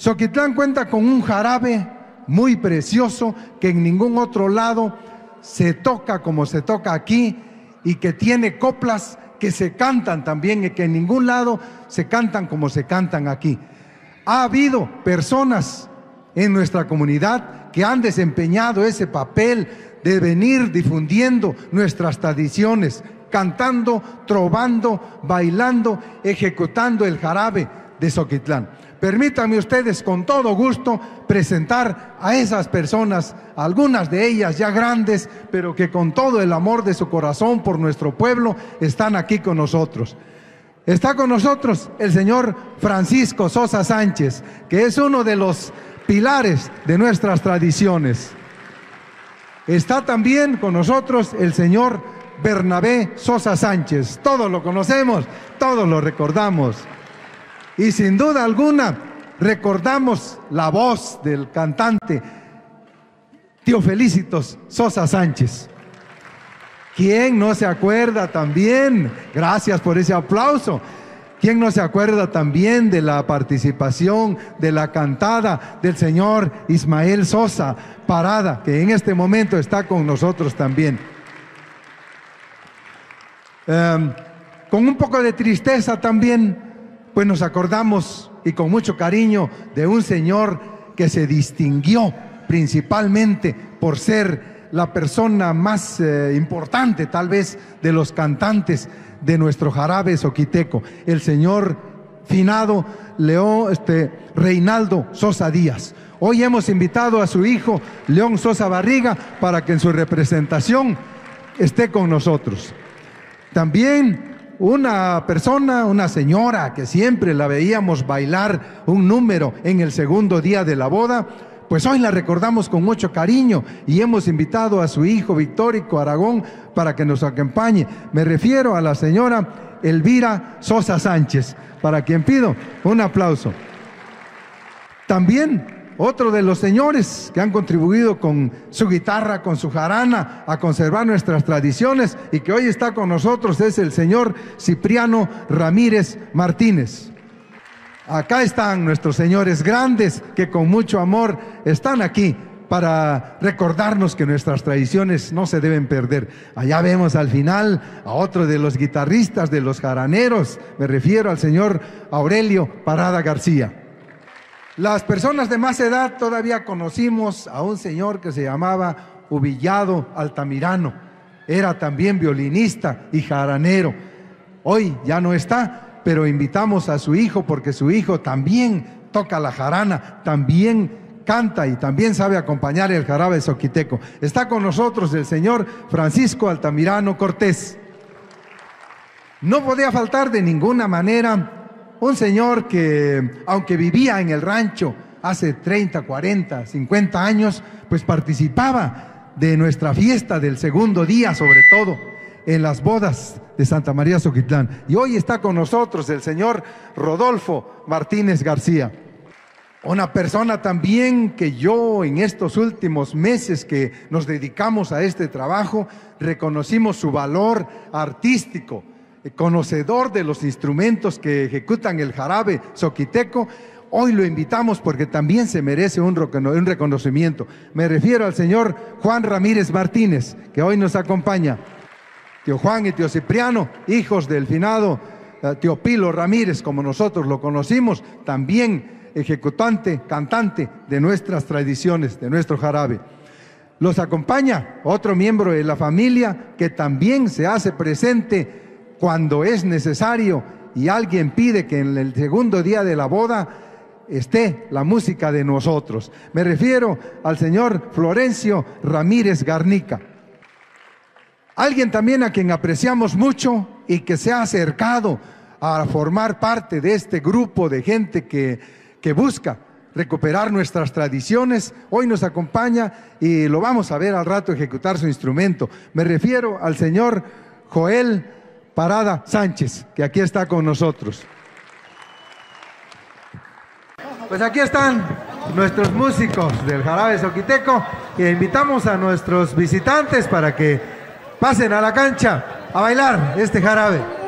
Soquitlán cuenta con un jarabe muy precioso que en ningún otro lado se toca como se toca aquí y que tiene coplas que se cantan también y que en ningún lado se cantan como se cantan aquí. Ha habido personas en nuestra comunidad que han desempeñado ese papel de venir difundiendo nuestras tradiciones, cantando, trovando, bailando, ejecutando el jarabe de Soquitlán. Permítanme ustedes con todo gusto presentar a esas personas, algunas de ellas ya grandes, pero que con todo el amor de su corazón por nuestro pueblo están aquí con nosotros. Está con nosotros el señor Francisco Sosa Sánchez, que es uno de los pilares de nuestras tradiciones. Está también con nosotros el señor Bernabé Sosa Sánchez. Todos lo conocemos, todos lo recordamos. Y sin duda alguna recordamos la voz del cantante Tío Felicitos Sosa Sánchez. ¿Quién no se acuerda también? Gracias por ese aplauso. ¿Quién no se acuerda también de la participación, de la cantada del señor Ismael Sosa Parada, que en este momento está con nosotros también? Em, con un poco de tristeza también pues nos acordamos y con mucho cariño de un señor que se distinguió principalmente por ser la persona más eh, importante tal vez de los cantantes de nuestro jarabe soquiteco, el señor finado León este, Reinaldo Sosa Díaz. Hoy hemos invitado a su hijo León Sosa Barriga para que en su representación esté con nosotros. También una persona, una señora que siempre la veíamos bailar un número en el segundo día de la boda, pues hoy la recordamos con mucho cariño y hemos invitado a su hijo Victórico Aragón para que nos acompañe. Me refiero a la señora Elvira Sosa Sánchez, para quien pido un aplauso. También otro de los señores que han contribuido con su guitarra, con su jarana, a conservar nuestras tradiciones y que hoy está con nosotros es el señor Cipriano Ramírez Martínez. Acá están nuestros señores grandes que con mucho amor están aquí para recordarnos que nuestras tradiciones no se deben perder. Allá vemos al final a otro de los guitarristas, de los jaraneros, me refiero al señor Aurelio Parada García. Las personas de más edad todavía conocimos a un señor que se llamaba Ubillado Altamirano. Era también violinista y jaranero. Hoy ya no está, pero invitamos a su hijo porque su hijo también toca la jarana, también canta y también sabe acompañar el jarabe soquiteco. Está con nosotros el señor Francisco Altamirano Cortés. No podía faltar de ninguna manera un señor que, aunque vivía en el rancho hace 30, 40, 50 años, pues participaba de nuestra fiesta del segundo día, sobre todo en las bodas de Santa María Soquitlán. Y hoy está con nosotros el señor Rodolfo Martínez García. Una persona también que yo en estos últimos meses que nos dedicamos a este trabajo, reconocimos su valor artístico, conocedor de los instrumentos que ejecutan el jarabe soquiteco, hoy lo invitamos porque también se merece un, reconocimiento. Me refiero al señor Juan Ramírez Martínez, que hoy nos acompaña. Tío Juan y tío Cipriano, hijos del finado eh, tío Pilo Ramírez, como nosotros lo conocimos, también ejecutante, cantante de nuestras tradiciones, de nuestro jarabe. Los acompaña otro miembro de la familia que también se hace presente cuando es necesario y alguien pide que en el segundo día de la boda esté la música de nosotros. Me refiero al señor Florencio Ramírez Garnica. Alguien también a quien apreciamos mucho y que se ha acercado a formar parte de este grupo de gente que, que busca recuperar nuestras tradiciones. Hoy nos acompaña y lo vamos a ver al rato ejecutar su instrumento. Me refiero al señor Joel Parada Sánchez, que aquí está con nosotros. Pues aquí están nuestros músicos del Jarabe Soquiteco y invitamos a nuestros visitantes para que pasen a la cancha a bailar este jarabe.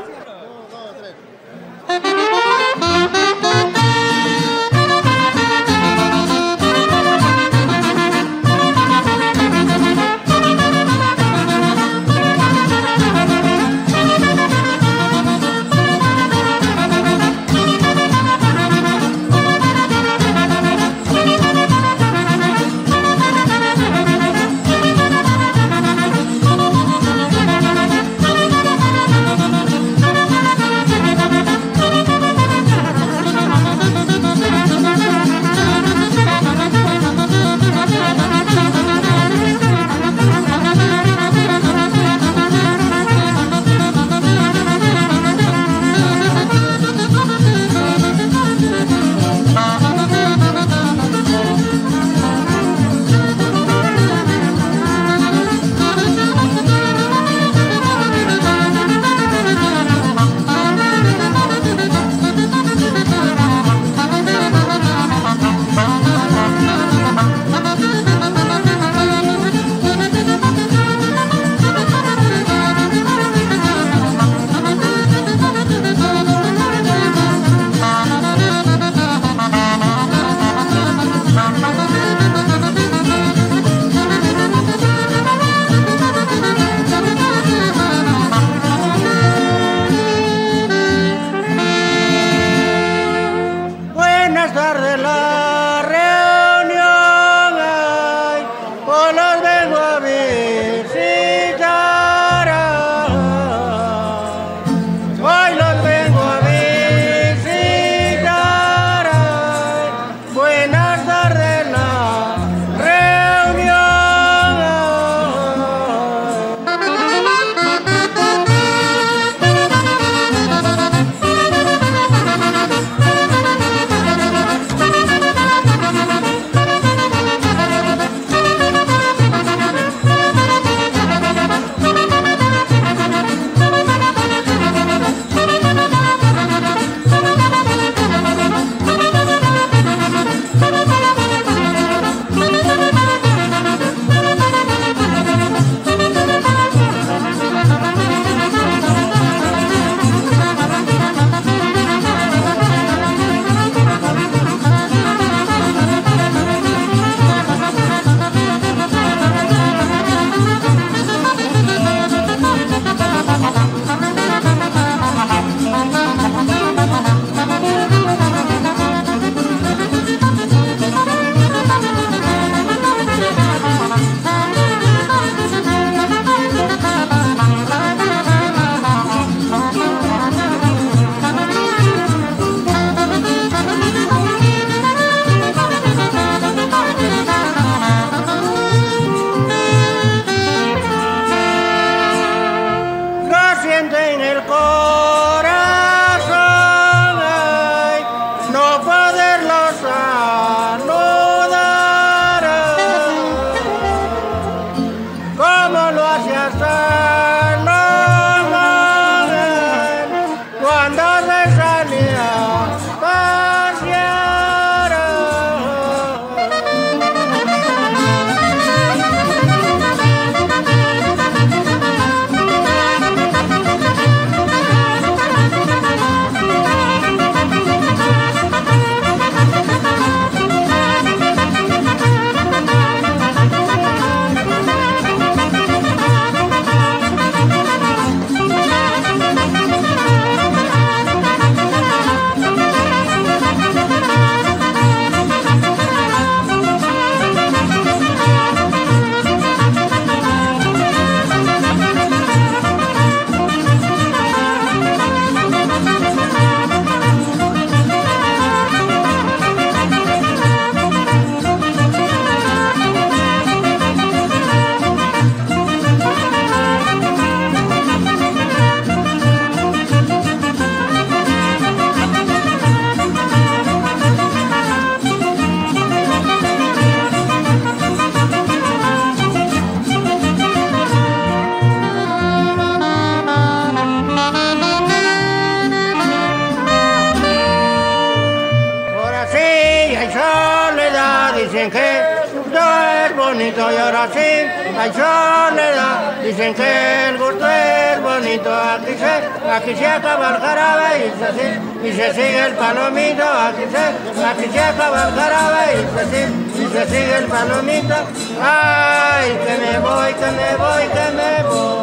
Que el gusto es bonito, aquí se, aquí se acaba el jarabe y se, y se sigue el palomito. Aquí se, aquí se acaba el jarabe y se, sigue, y se sigue el palomito. Ay, que me voy, que me voy, que me voy.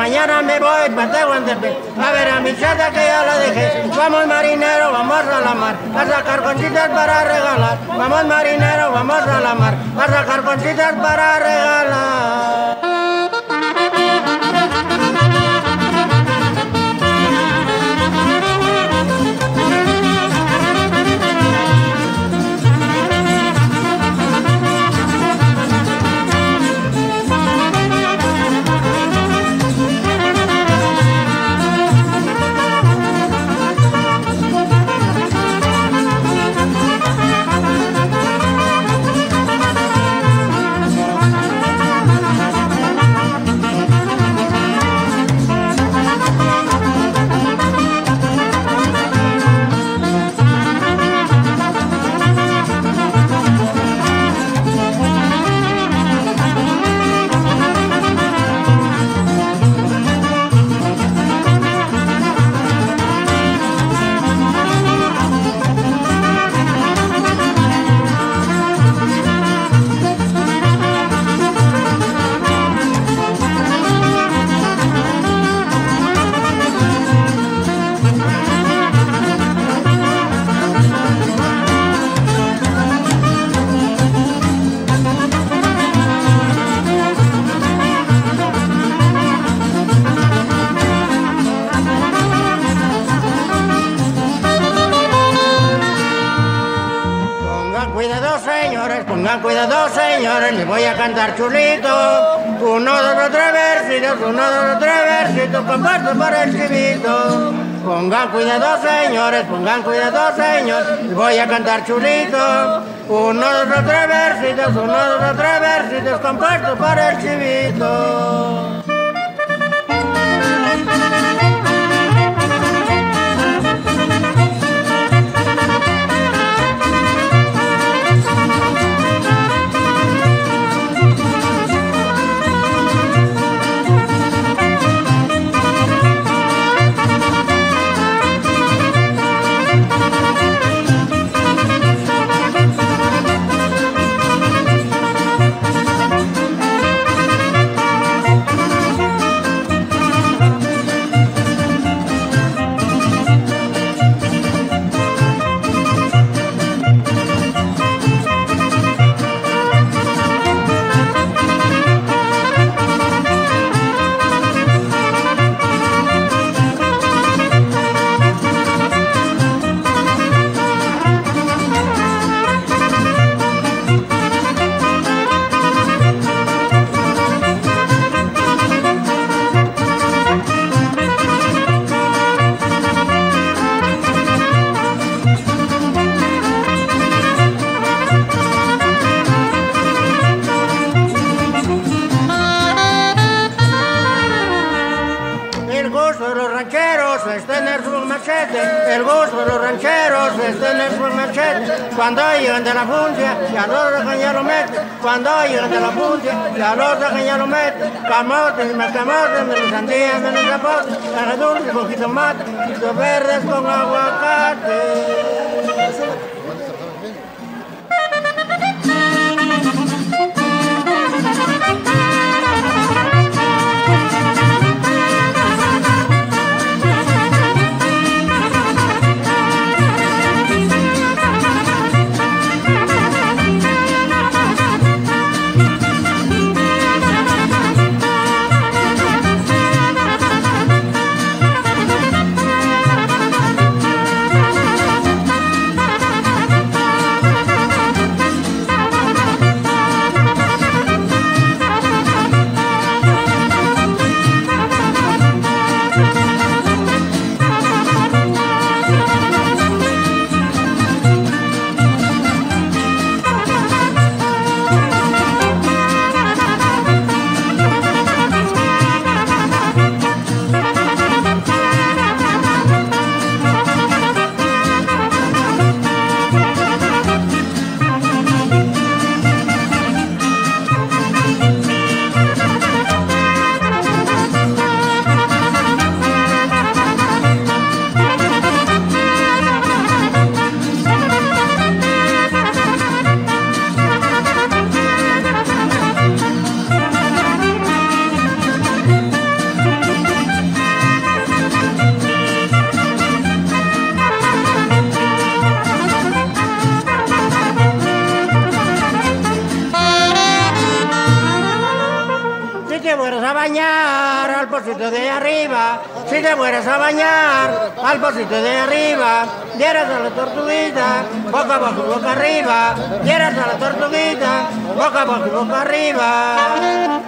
mañana me voy para Tehuantepec, a ver a mi chata que ya la dejé, vamos marinero, vamos a la mar, a sacar conchitas para regalar, vamos marinero, vamos a la mar, a sacar conchitas para regalar. Señores, les voy a cantar chulito. Uno, dos, tres versitos, uno, dos, tres versitos, comparto para el chivito. Pongan cuidado, señores, pongan cuidado, señores, les voy a cantar chulito. Uno, dos, tres versitos, uno, dos, tres versitos, comparto para el chivito. Rancheros es tener su machete. Cuando llegan de la funcia, ya los dejan ya lo meten. Cuando llegan de la funcia, ya los dejan ya lo meten. Camotes y más camotes, menos sandías, menos zapotes. Caja dulce jitomate, jitos verdes con aguacate. Pocito de arriba, dieras a la tortuguita, boca abajo boca arriba, dieras a la tortuguita, boca abajo boca arriba.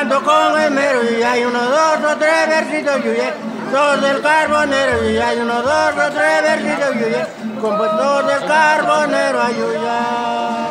Canto con el mero yuyay, uno, dos o tres versitos yuyay, dos del carbonero yuyay, uno, dos o tres versitos yuyay, compuestos del carbonero yuyay.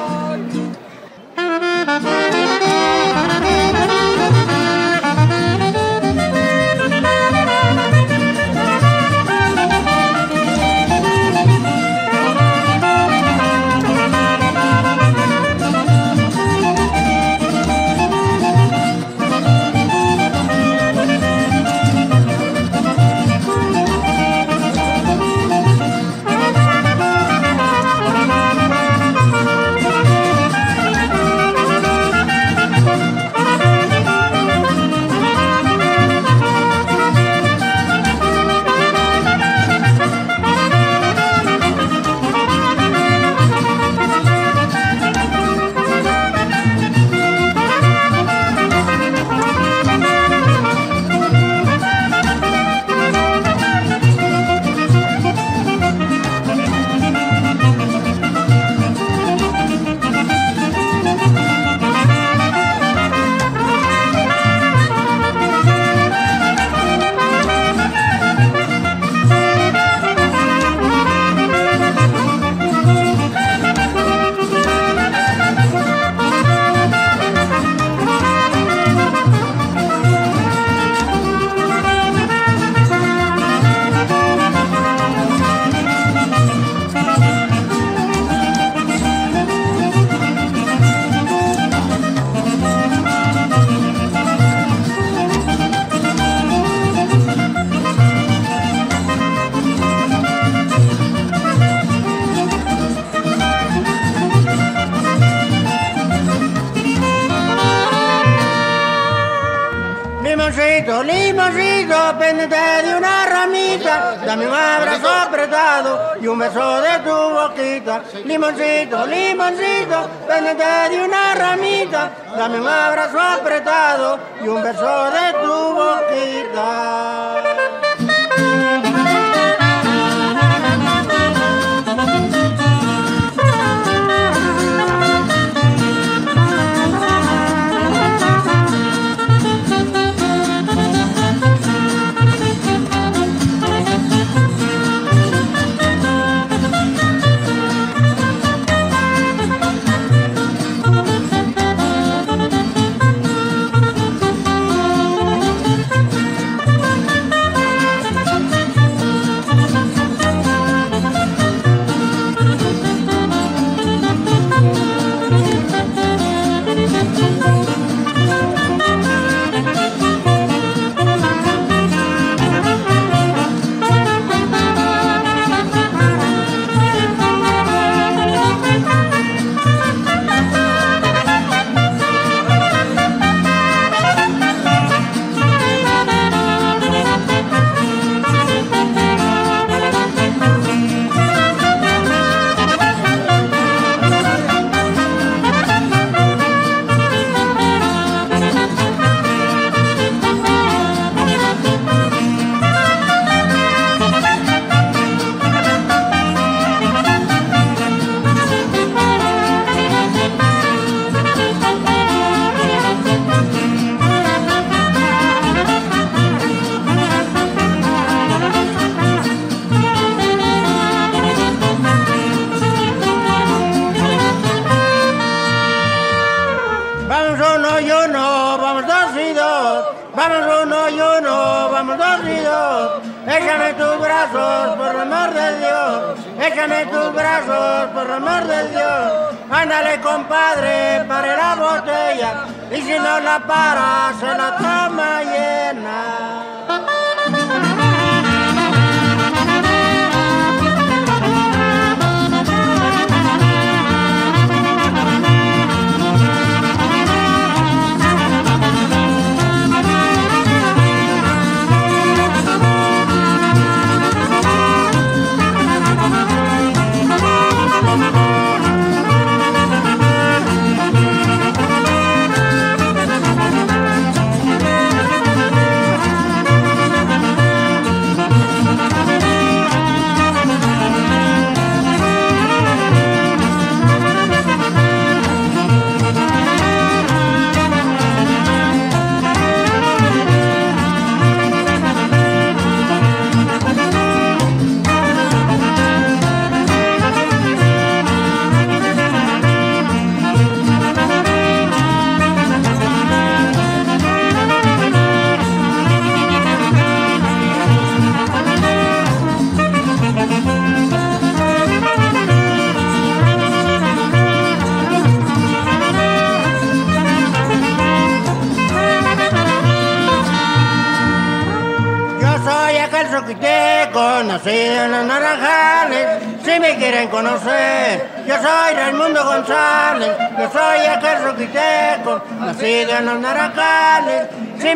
Limoncito, limoncito, péndete de una ramita, dame un abrazo apretado y un beso de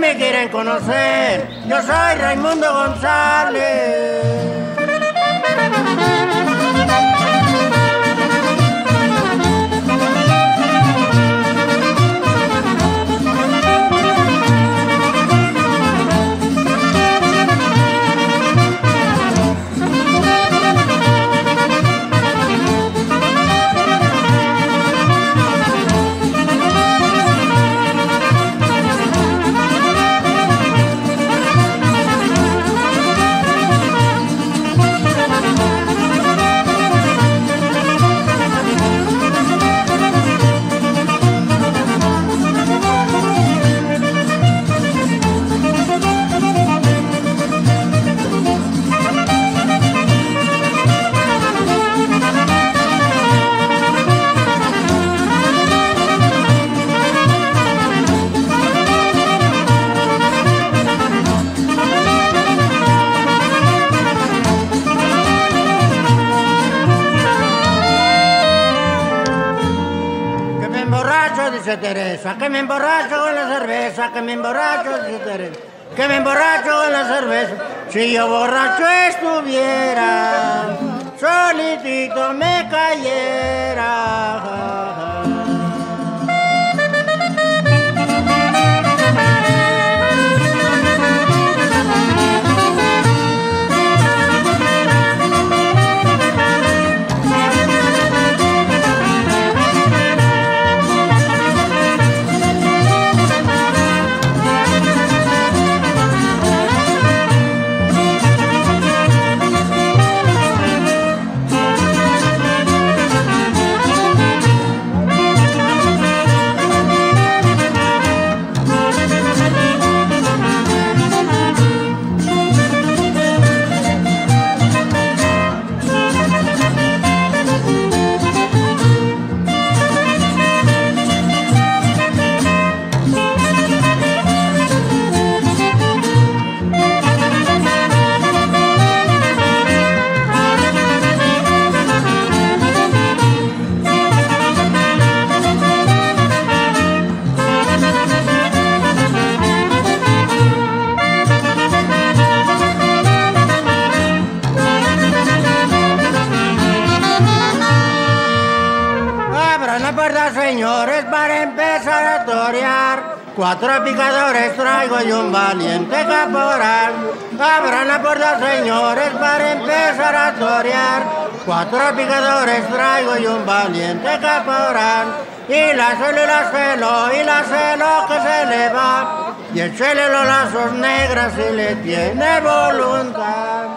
me quieren conocer, yo soy Raimundo González. Cerveza. Si picadores traigo y un valiente caporal. Abran la puerta, señores, para empezar a torear. Cuatro picadores traigo y un valiente caporal. Y la celo y la celo y la celo que se le va. Y echele los lazos negras si le tiene voluntad.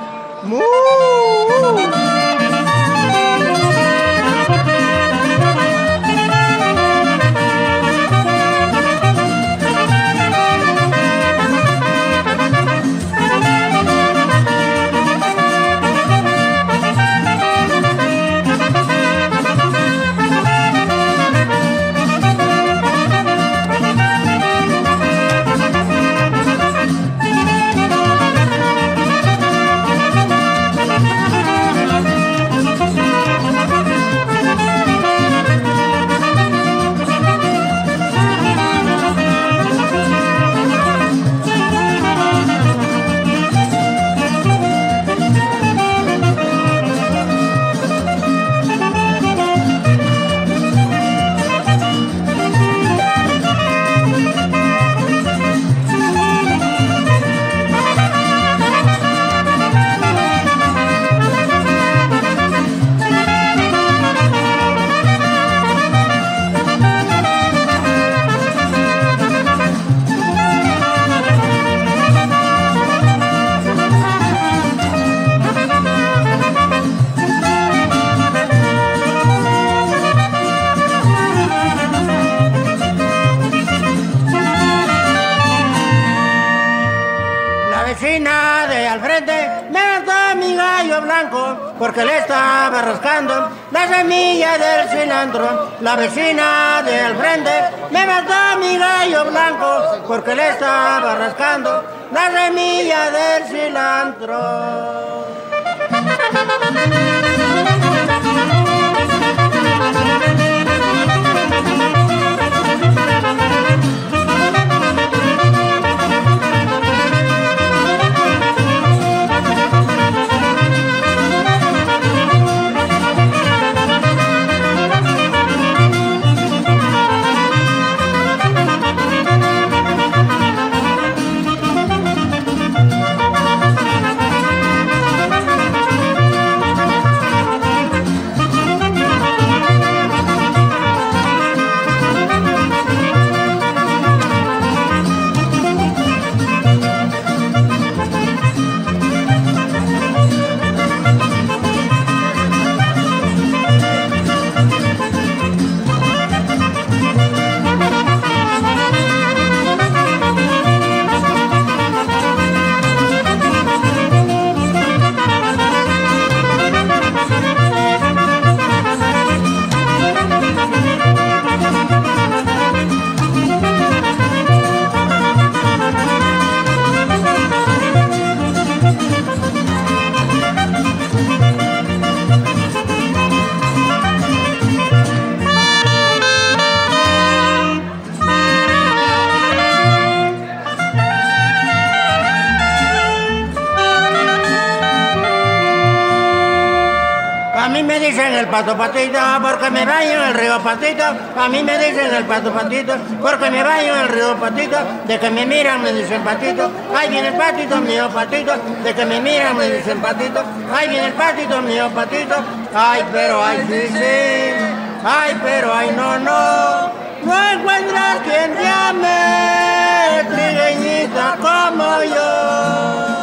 La vecina de al frente me aventó mi gallo blanco porque le estaba rascando la semilla del cilantro. Patito. A mí me dicen el pato patito, porque me baño en el río patito. De que me miran me dicen patito, ay viene el patito mío patito. De que me miran me dicen patito, ay viene el patito mío patito. Ay pero ay sí sí, ay pero ay no no. No encuentras quien llame, trigueñita como yo.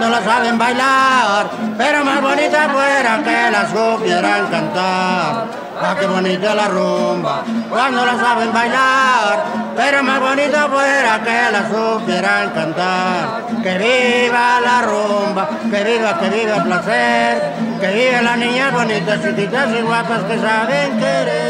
Cuando la saben bailar, pero más bonita fuera que la supieran cantar. Ah, qué bonita la rumba, cuando la saben bailar, pero más bonita fuera que la supieran cantar. Que viva la rumba, que viva, que viva el placer, que viva las niñas bonitas, chiquitas y guapas que saben querer.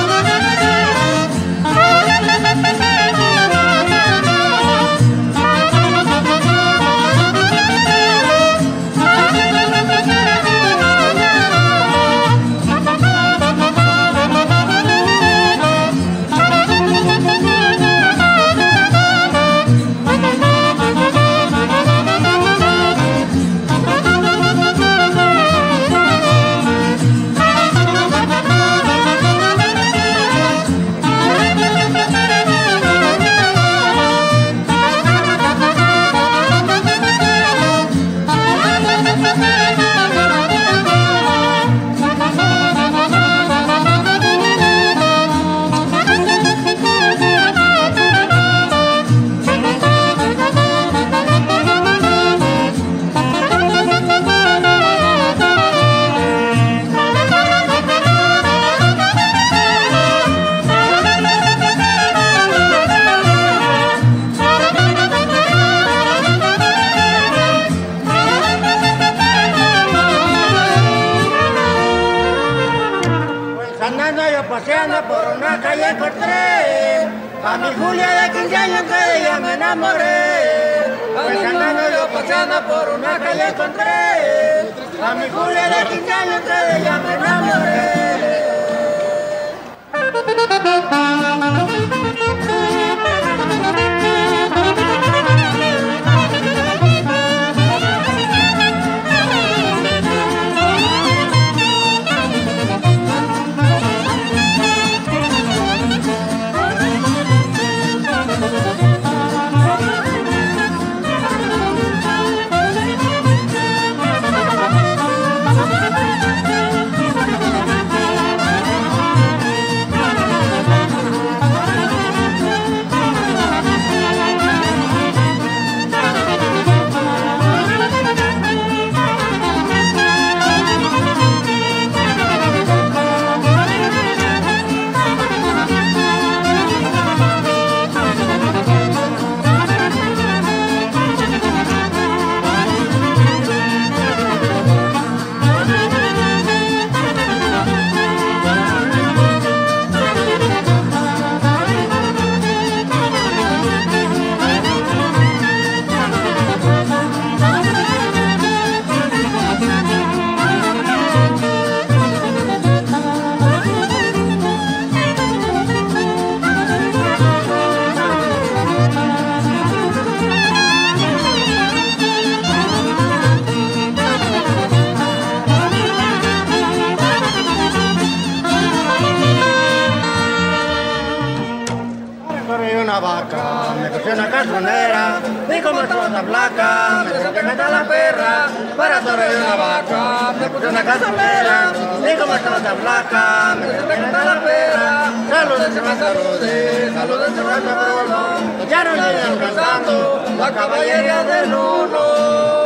cantando la caballería del uno.